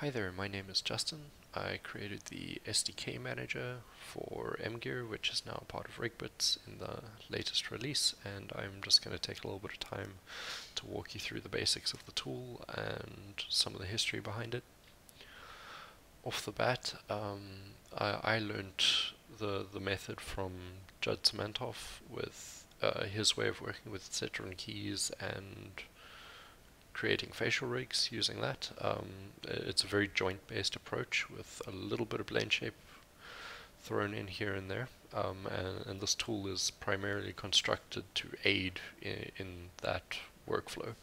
Hi there, my name is Justin. I created the SDK manager for MGear, which is now part of Rigbits in the latest release, and I'm just going to take a little bit of time to walk you through the basics of the tool and some of the history behind it. Off the bat, um, I, I, learned the, the method from Judd Simantov with uh, his way of working with set driven keys and creating facial rigs using that. Um, it's a very joint-based approach with a little bit of blend shape thrown in here and there. Um, and, and, this tool is primarily constructed to aid in, in that workflow.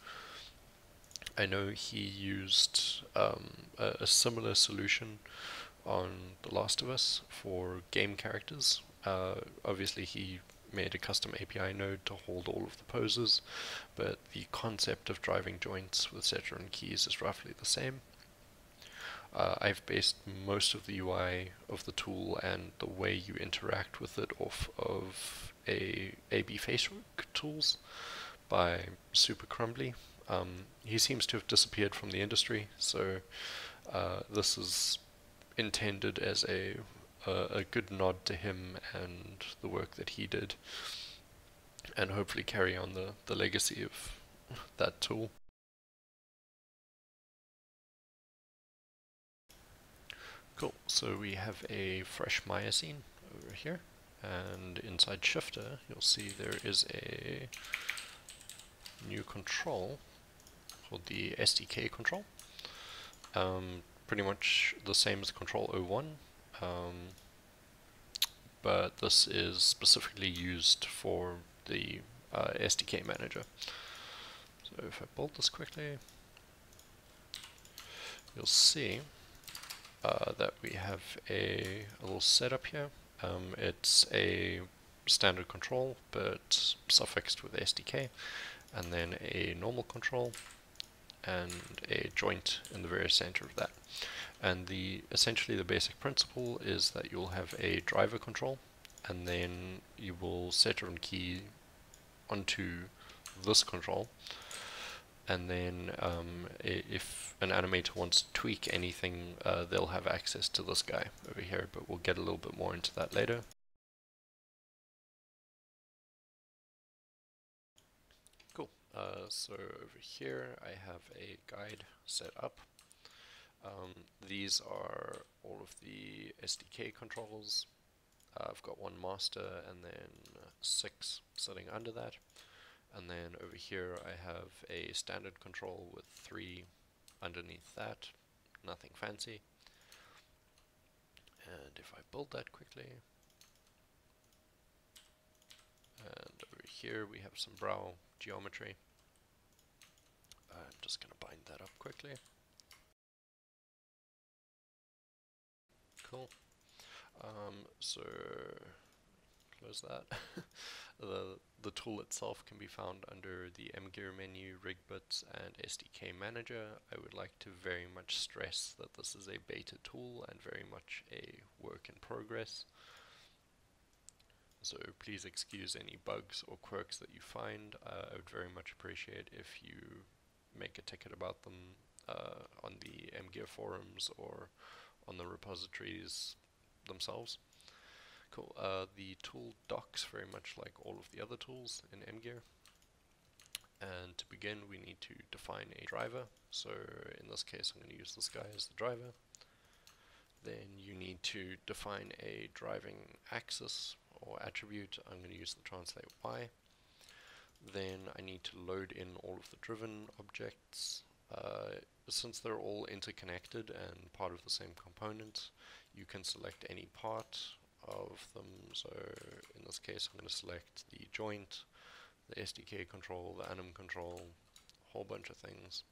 I know he used um, a, a, similar solution on The Last of Us for game characters. Uh, obviously, he made a custom API node to hold all of the poses, but the concept of driving joints with set driven keys is roughly the same. Uh, I've based most of the UI of the tool and the way you interact with it off of a AB Facework tools by Super Crumbly. Um, he seems to have disappeared from the industry, so uh, this is intended as a a, a good nod to him and the work that he did, and hopefully carry on the, the legacy of that tool. Cool, so we have a fresh Maya scene over here, and inside Shifter you'll see there is a new control called the SDK control. Um, pretty much the same as control 01, um, but this is specifically used for the uh, SDK manager. So if I build this quickly, you'll see uh, that we have a, a, little setup here. Um, it's a standard control, but suffixed with SDK, and then a normal control, and a joint in the very center of that. And the essentially the basic principle is that you'll have a driver control and then you will set your own key onto this control. And then um, if an animator wants to tweak anything uh, they'll have access to this guy over here but we'll get a little bit more into that later. Cool, uh, so over here I have a guide set up um, these are all of the SDK controls. Uh, I've got one master and then six sitting under that. And then over here I have a standard control with three underneath that. Nothing fancy. And if I build that quickly, and over here we have some brow geometry. I'm just going to bind that up quickly. Um, so close that. the the tool itself can be found under the MGear menu, Rigbits, and SDK Manager. I would like to very much stress that this is a beta tool and very much a work in progress. So please excuse any bugs or quirks that you find. Uh, I would very much appreciate if you make a ticket about them uh, on the MGear forums or on the repositories themselves. Cool. Uh, the tool docks very much like all of the other tools in MGear. And to begin, we need to define a driver. So in this case, I'm going to use this guy as the driver. Then you need to define a driving axis or attribute. I'm going to use the translate Y. Then I need to load in all of the driven objects. Uh, since they're all interconnected and part of the same component, you can select any part of them. So in this case, I'm going to select the joint, the SDK control, the anim control, a whole bunch of things.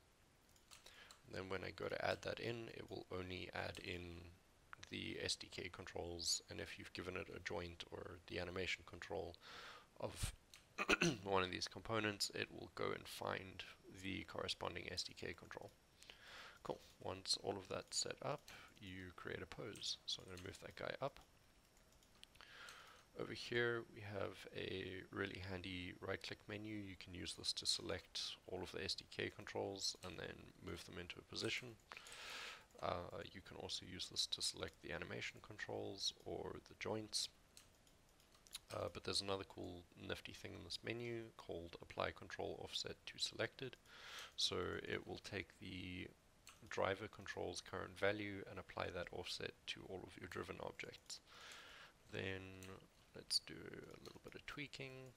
And then when I go to add that in, it will only add in the SDK controls, and if you've given it a joint or the animation control of one of these components, it will go and find the corresponding SDK control. Cool. Once all of that's set up, you create a pose. So I'm going to move that guy up. Over here we have a really handy right click menu. You can use this to select all of the SDK controls and then move them into a position. Uh, you can also use this to select the animation controls or the joints. Uh, but there's another cool nifty thing in this menu called apply control offset to selected. So it will take the driver control's current value and apply that offset to all of your driven objects. Then let's do a little bit of tweaking.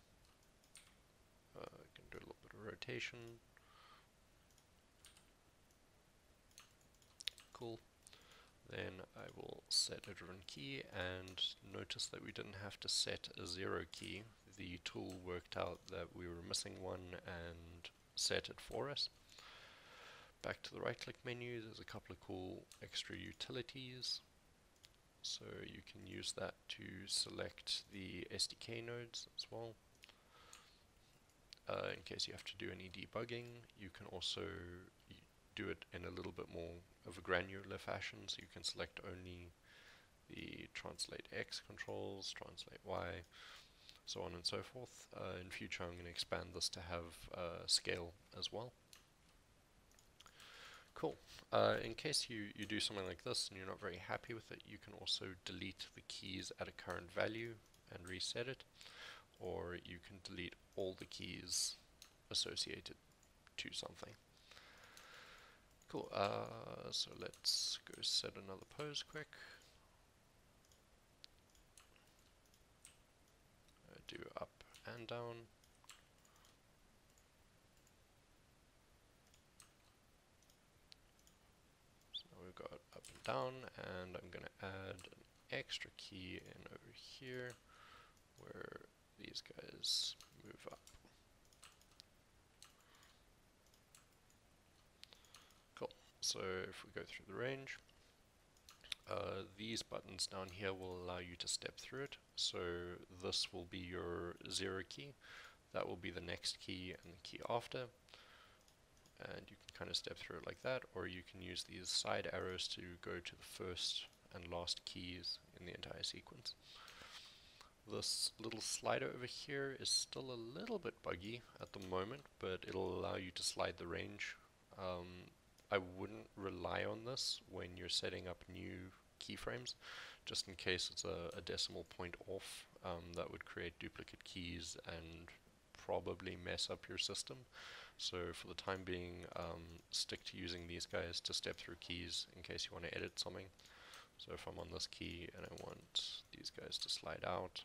Uh, can do a little bit of rotation. Cool. Then I will set a driven key and notice that we didn't have to set a zero key. The tool worked out that we were missing one and set it for us. Back to the right click menu, there's a couple of cool extra utilities. So you can use that to select the SDK nodes as well. Uh, in case you have to do any debugging, you can also do it in a little bit more of a granular fashion, so you can select only the translate X controls, translate Y, so on and so forth. Uh, in future I'm going to expand this to have uh, scale as well. Cool. Uh, in case you, you do something like this and you're not very happy with it, you can also delete the keys at a current value and reset it, or you can delete all the keys associated to something. Cool, uh, so let's go set another pose quick. Uh, do up and down. So now we've got up and down, and I'm going to add an extra key in over here where these guys move up. So if we go through the range, uh, these buttons down here will allow you to step through it. So this will be your zero key, that will be the next key and the key after. And you can kind of step through it like that, or you can use these side arrows to go to the first and last keys in the entire sequence. This little slider over here is still a little bit buggy at the moment, but it'll allow you to slide the range um, I wouldn't rely on this when you're setting up new keyframes, just in case it's a, a decimal point off. Um, that would create duplicate keys and probably mess up your system. So for the time being, um, stick to using these guys to step through keys in case you want to edit something. So if I'm on this key and I want these guys to slide out,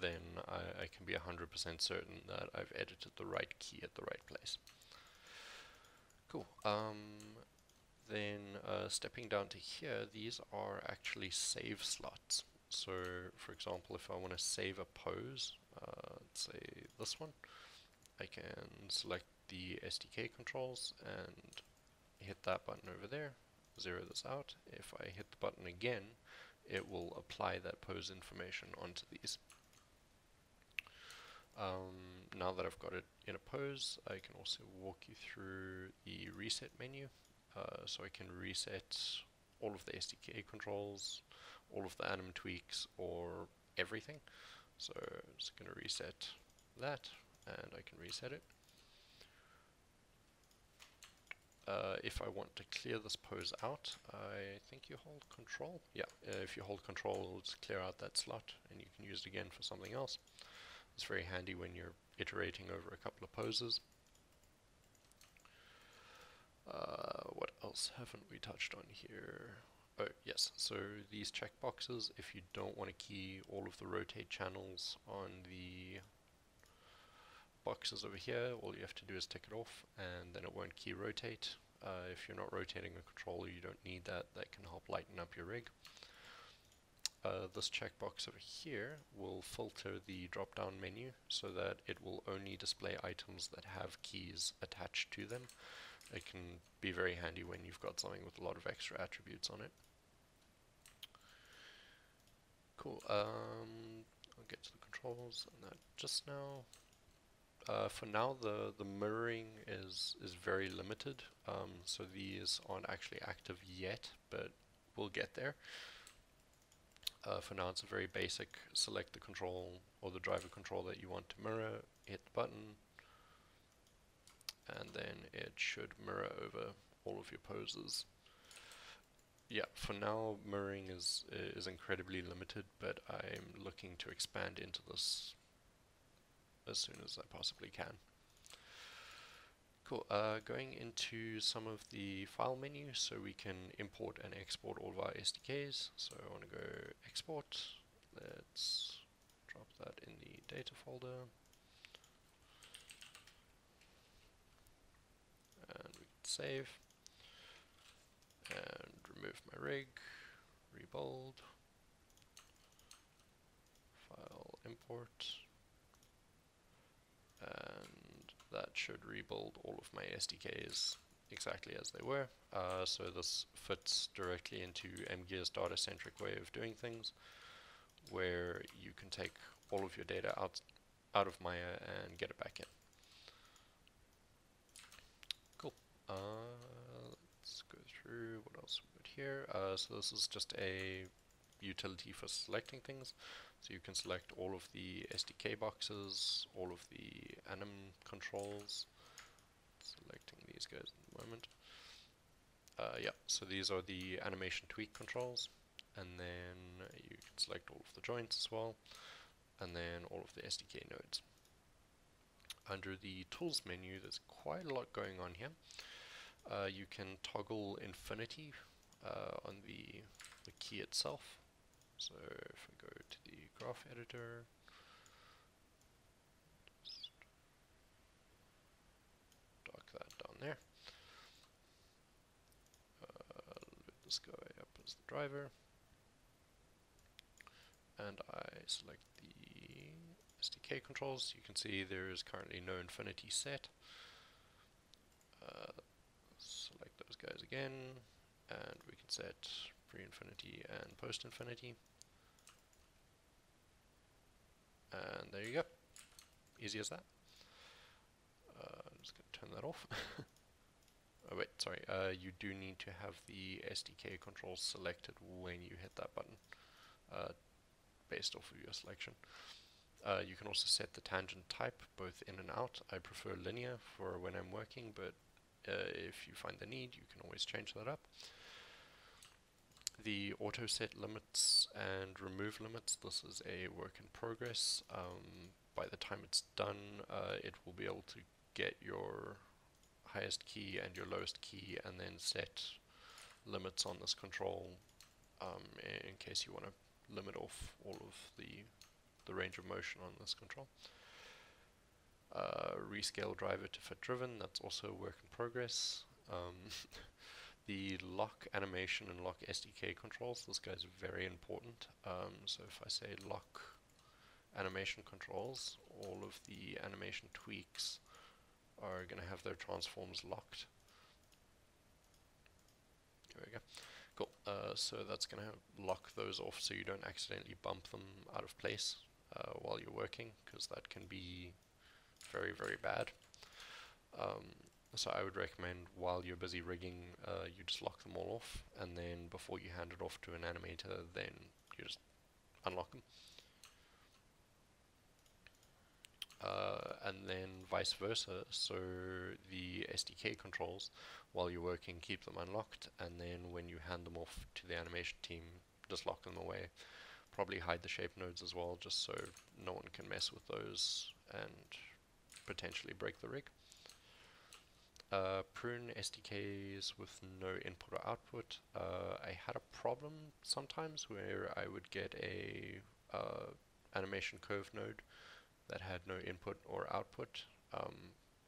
then I, I can be 100% certain that I've edited the right key at the right place. Cool. Um, then uh, stepping down to here, these are actually save slots. So, for example, if I want to save a pose, uh, let's say this one, I can select the SDK controls and hit that button over there, zero this out. If I hit the button again, it will apply that pose information onto these. Um, now that I've got it in a pose, I can also walk you through the reset menu. Uh, so I can reset all of the SDK controls, all of the anim tweaks, or everything. So I'm just going to reset that, and I can reset it. Uh, if I want to clear this pose out, I think you hold control. Yeah, uh, if you hold control, it'll just clear out that slot, and you can use it again for something else. It's very handy when you're iterating over a couple of poses. Uh, what else haven't we touched on here? Oh, yes, so these checkboxes, if you don't want to key all of the rotate channels on the boxes over here, all you have to do is tick it off and then it won't key rotate. Uh, if you're not rotating a controller, you don't need that. That can help lighten up your rig uh, this checkbox over here will filter the drop down menu so that it will only display items that have keys attached to them. It can be very handy when you've got something with a lot of extra attributes on it. Cool, um, I'll get to the controls and that just now. Uh, for now, the, the mirroring is, is very limited, um, so these aren't actually active yet, but we'll get there. Uh, for now it's a very basic, select the control or the driver control that you want to mirror, hit the button, and then it should mirror over all of your poses. Yeah, for now mirroring is is incredibly limited, but I'm looking to expand into this as soon as I possibly can. Cool, uh, going into some of the file menus so we can import and export all of our SDKs. So I want to go export, let's drop that in the data folder. And we can save. And remove my rig, rebuild, file import, and that should rebuild all of my SDKs exactly as they were. Uh, so this fits directly into MGear's data-centric way of doing things, where you can take all of your data out out of Maya and get it back in. Cool. Uh, let's go through what else we got here. Uh, so this is just a utility for selecting things. So you can select all of the SDK boxes, all of the anim controls. Selecting these guys in the moment. Uh, yeah, so these are the animation tweak controls. And then you can select all of the joints as well. And then all of the SDK nodes. Under the tools menu, there's quite a lot going on here. Uh, you can toggle infinity uh, on the, the key itself. So if I go to the graph editor, dock that down there. Uh, this guy up as the driver. And I select the SDK controls. You can see there is currently no infinity set. Uh, select those guys again, and we can set pre-infinity and post-infinity. And there you go. Easy as that. Uh, I'm just going to turn that off. oh wait, sorry. Uh, you do need to have the SDK controls selected when you hit that button, uh, based off of your selection. Uh, you can also set the tangent type, both in and out. I prefer linear for when I'm working, but uh, if you find the need, you can always change that up the auto set limits and remove limits. This is a work in progress. Um, by the time it's done, uh, it will be able to get your highest key and your lowest key and then set limits on this control um, in case you want to limit off all of the the range of motion on this control. Uh, rescale driver to fit driven, that's also a work in progress. Um, the lock animation and lock SDK controls. This guy's very important. Um, so if I say lock animation controls, all of the animation tweaks are going to have their transforms locked. There we go. Cool. Uh, so that's going to lock those off so you don't accidentally bump them out of place uh, while you're working, because that can be very, very bad. Um, so I would recommend while you're busy rigging, uh, you just lock them all off, and then before you hand it off to an animator, then you just unlock them. Uh, and then vice versa, so the SDK controls, while you're working, keep them unlocked, and then when you hand them off to the animation team, just lock them away. Probably hide the shape nodes as well, just so no one can mess with those and potentially break the rig uh, prune SDKs with no input or output. Uh, I had a problem sometimes where I would get a uh, animation curve node that had no input or output, um,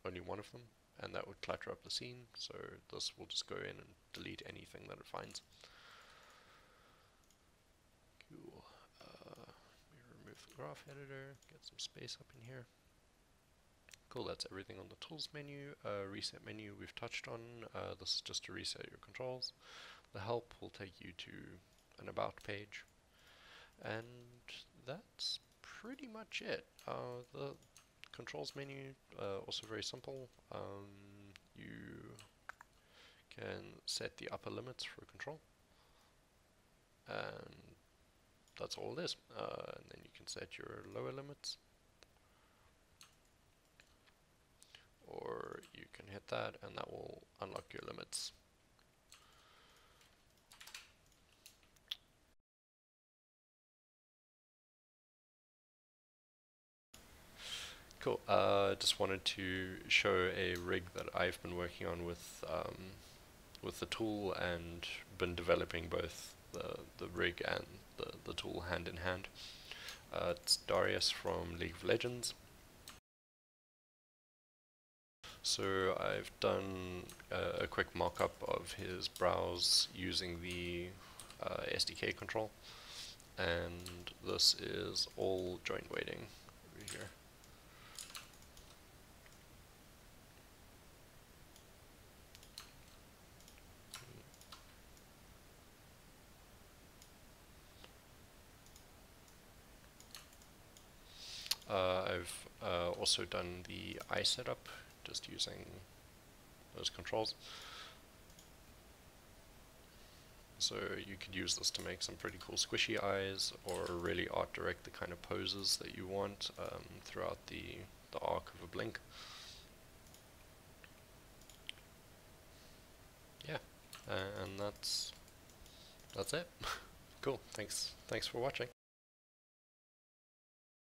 only one of them, and that would clutter up the scene. So this will just go in and delete anything that it finds. Cool. Uh, let me remove the graph editor, get some space up in here. Cool, that's everything on the tools menu. Uh, reset menu we've touched on. Uh, this is just to reset your controls. The help will take you to an about page. And that's pretty much it. Uh, the controls menu, uh, also very simple. Um, you can set the upper limits for control. And that's all it is. Uh, and then you can set your lower limits. Or you can hit that and that will unlock your limits. Cool. Uh, just wanted to show a rig that I've been working on with um, with the tool and been developing both the the rig and the the tool hand in hand. Uh, it's Darius from League of Legends. So I've done uh, a quick mock-up of his brows using the uh, SDK control, and this is all joint weighting over here. Uh, I've uh, also done the eye setup just using those controls. So you could use this to make some pretty cool squishy eyes or really art direct the kind of poses that you want um, throughout the, the arc of a blink. Yeah, and that's that's it. cool. Thanks. Thanks for watching.